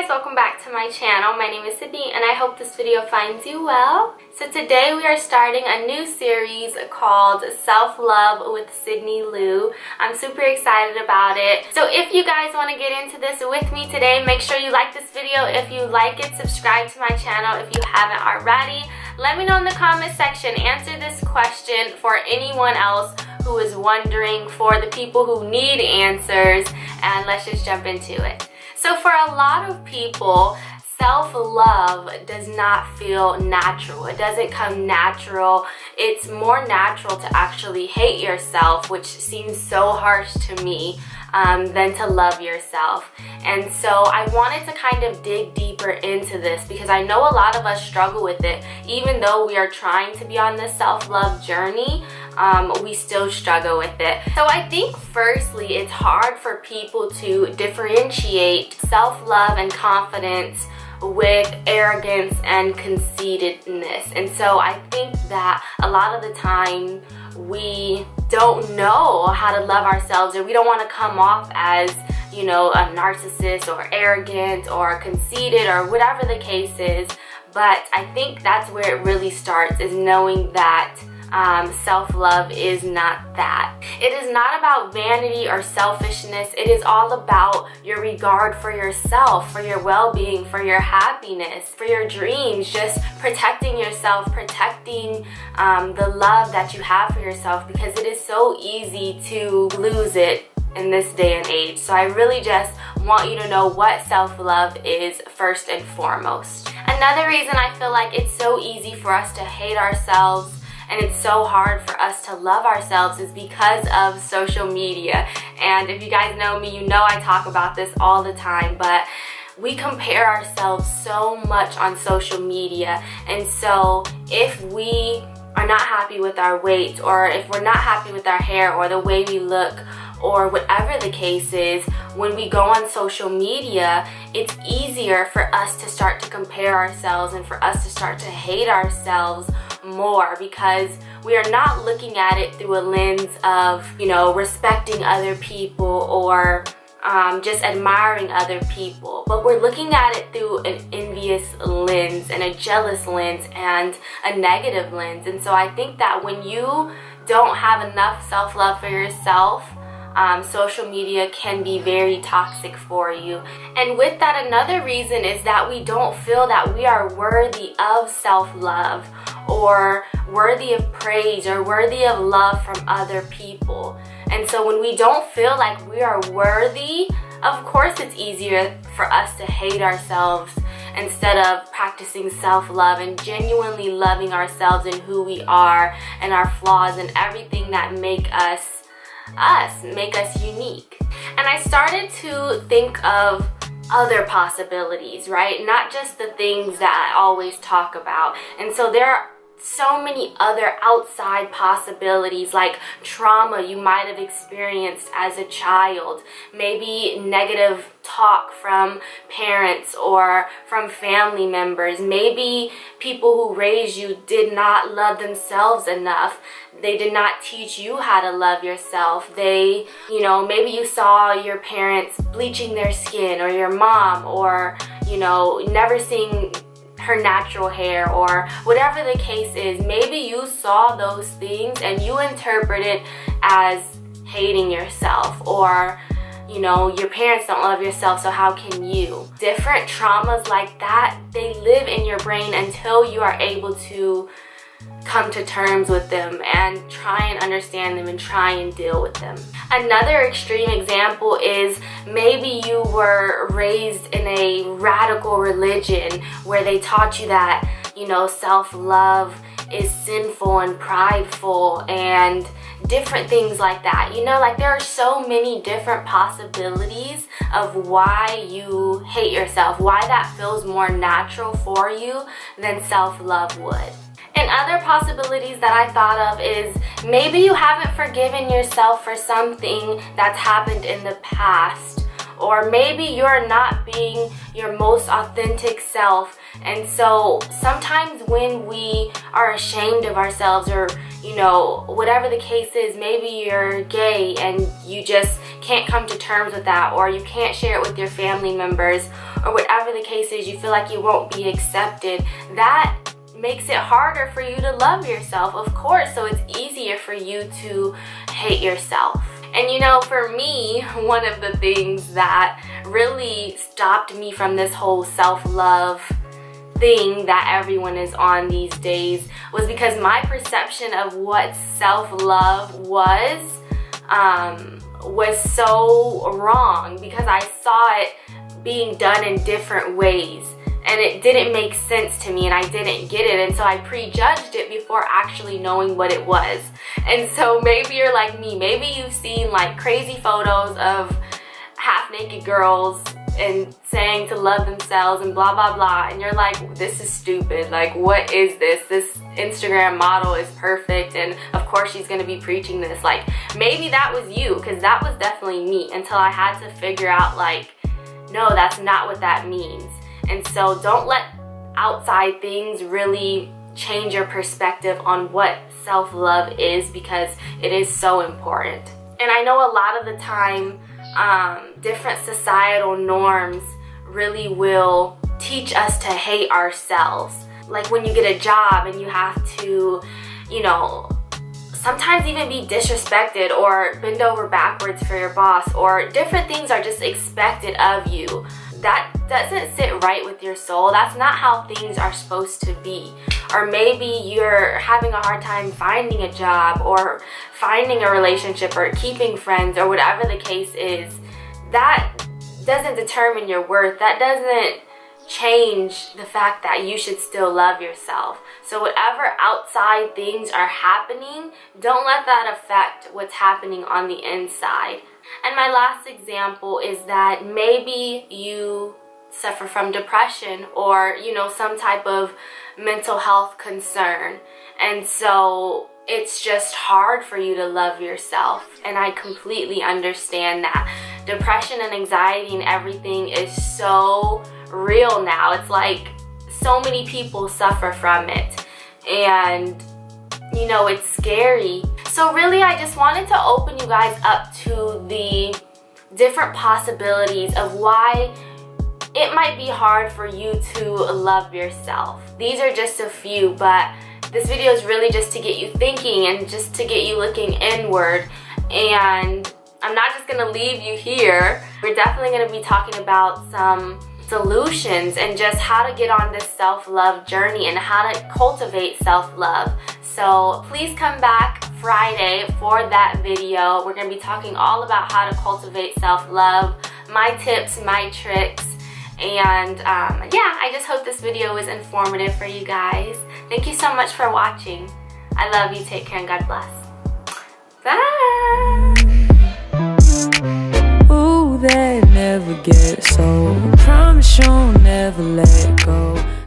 guys, welcome back to my channel. My name is Sydnee and I hope this video finds you well. So today we are starting a new series called Self-Love with Sydnee Leu. I'm super excited about it. So if you guys want to get into this with me today, make sure you like this video. If you like it, subscribe to my channel if you haven't already. Let me know in the comment section, answer this question for anyone else who is wondering, for the people who need answers, and let's just jump into it. So for a lot of people, self-love does not feel natural. It doesn't come natural. It's more natural to actually hate yourself, which seems so harsh to me um, than to love yourself. And so I wanted to kind of dig deeper into this because I know a lot of us struggle with it. Even though we are trying to be on this self-love journey, um, we still struggle with it. So I think firstly, it's hard for people to differentiate self-love and confidence with arrogance and conceitedness. And so I think that a lot of the time we don't know how to love ourselves or we don't want to come off as you know a narcissist or arrogant or conceited or whatever the case is. But I think that's where it really starts is knowing that um, self-love is not that. It is not about vanity or selfishness. It is all about your regard for yourself, for your well-being, for your happiness, for your dreams, just protecting yourself, protecting um, the love that you have for yourself because it is so easy to lose it in this day and age. So I really just want you to know what self-love is first and foremost. Another reason I feel like it's so easy for us to hate ourselves and it's so hard for us to love ourselves is because of social media. And if you guys know me, you know I talk about this all the time, but we compare ourselves so much on social media. And so if we are not happy with our weight or if we're not happy with our hair or the way we look or whatever the case is, when we go on social media, it's easier for us to start to compare ourselves and for us to start to hate ourselves more because we are not looking at it through a lens of, you know, respecting other people or um, just admiring other people, but we're looking at it through an envious lens and a jealous lens and a negative lens. And so I think that when you don't have enough self-love for yourself, um, social media can be very toxic for you. And with that, another reason is that we don't feel that we are worthy of self-love or worthy of praise or worthy of love from other people. And so when we don't feel like we are worthy, of course it's easier for us to hate ourselves instead of practicing self-love and genuinely loving ourselves and who we are and our flaws and everything that make us us, make us unique. And I started to think of other possibilities, right? Not just the things that I always talk about. And so there are so many other outside possibilities like trauma you might have experienced as a child, maybe negative talk from parents or from family members, maybe people who raised you did not love themselves enough. They did not teach you how to love yourself. They, you know, maybe you saw your parents bleaching their skin or your mom or, you know, never seeing her natural hair or whatever the case is. Maybe you saw those things and you interpret it as hating yourself or you know, your parents don't love yourself, so how can you? Different traumas like that, they live in your brain until you are able to come to terms with them and try and understand them and try and deal with them. Another extreme example is maybe you were raised in a radical religion where they taught you that, you know, self-love is sinful and prideful and different things like that. You know, like there are so many different possibilities of why you hate yourself, why that feels more natural for you than self-love would. And other possibilities that I thought of is maybe you haven't forgiven yourself for something that's happened in the past. Or maybe you're not being your most authentic self. And so sometimes when we are ashamed of ourselves or you know whatever the case is maybe you're gay and you just can't come to terms with that or you can't share it with your family members or whatever the case is you feel like you won't be accepted. That makes it harder for you to love yourself of course so it's easier for you to hate yourself. And you know, for me, one of the things that really stopped me from this whole self-love thing that everyone is on these days was because my perception of what self-love was um, was so wrong because I saw it being done in different ways and it didn't make sense to me and I didn't get it and so I prejudged it before actually knowing what it was. And so maybe you're like me, maybe you've seen like crazy photos of half naked girls and saying to love themselves and blah blah blah and you're like this is stupid. Like what is this? This Instagram model is perfect and of course she's gonna be preaching this. Like maybe that was you because that was definitely me until I had to figure out like no that's not what that means and so don't let outside things really change your perspective on what self-love is because it is so important. And I know a lot of the time, um, different societal norms really will teach us to hate ourselves. Like when you get a job and you have to, you know, sometimes even be disrespected or bend over backwards for your boss or different things are just expected of you that doesn't sit right with your soul. That's not how things are supposed to be. Or maybe you're having a hard time finding a job or finding a relationship or keeping friends or whatever the case is. That doesn't determine your worth. That doesn't change the fact that you should still love yourself. So whatever outside things are happening, don't let that affect what's happening on the inside. And my last example is that maybe you suffer from depression or, you know, some type of mental health concern. And so it's just hard for you to love yourself. And I completely understand that. Depression and anxiety and everything is so real now. It's like so many people suffer from it. And, you know, it's scary so really, I just wanted to open you guys up to the different possibilities of why it might be hard for you to love yourself. These are just a few, but this video is really just to get you thinking and just to get you looking inward. And I'm not just gonna leave you here. We're definitely gonna be talking about some solutions and just how to get on this self-love journey and how to cultivate self-love. So please come back Friday for that video. We're gonna be talking all about how to cultivate self-love, my tips, my tricks, and um, yeah, I just hope this video was informative for you guys. Thank you so much for watching. I love you, take care, and God bless. Bye! Ooh, they never get soul. Promise you'll never let go.